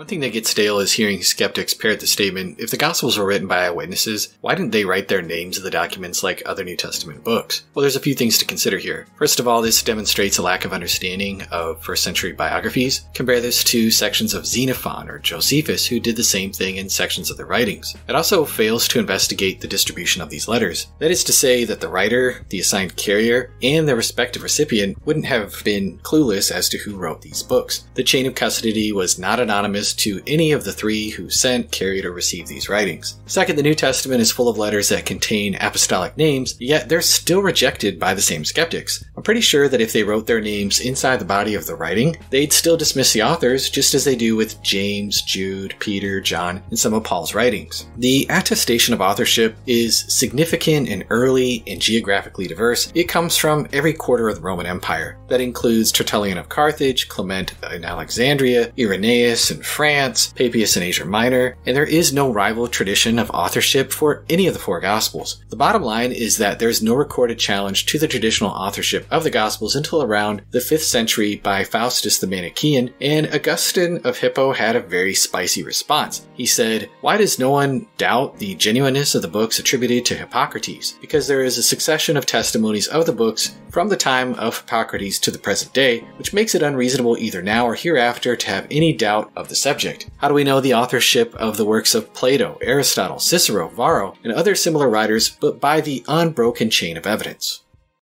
One thing that gets stale is hearing skeptics parrot the statement if the Gospels were written by eyewitnesses, why didn't they write their names in the documents like other New Testament books? Well, there's a few things to consider here. First of all, this demonstrates a lack of understanding of first century biographies. Compare this to sections of Xenophon or Josephus, who did the same thing in sections of their writings. It also fails to investigate the distribution of these letters. That is to say that the writer, the assigned carrier, and the respective recipient wouldn't have been clueless as to who wrote these books. The chain of custody was not anonymous to any of the three who sent, carried, or received these writings. Second, the New Testament is full of letters that contain apostolic names, yet they're still rejected by the same skeptics. I'm pretty sure that if they wrote their names inside the body of the writing, they'd still dismiss the authors just as they do with James, Jude, Peter, John, and some of Paul's writings. The attestation of authorship is significant and early and geographically diverse. It comes from every quarter of the Roman Empire. That includes Tertullian of Carthage, Clement in Alexandria, Irenaeus and France, Papias in Asia Minor, and there is no rival tradition of authorship for any of the four Gospels. The bottom line is that there's no recorded challenge to the traditional authorship of the Gospels until around the 5th century by Faustus the Manichaean, and Augustine of Hippo had a very spicy response. He said, Why does no one doubt the genuineness of the books attributed to Hippocrates? Because there is a succession of testimonies of the books from the time of Hippocrates to the present day, which makes it unreasonable either now or hereafter to have any doubt of the subject. How do we know the authorship of the works of Plato, Aristotle, Cicero, Varro, and other similar writers but by the unbroken chain of evidence?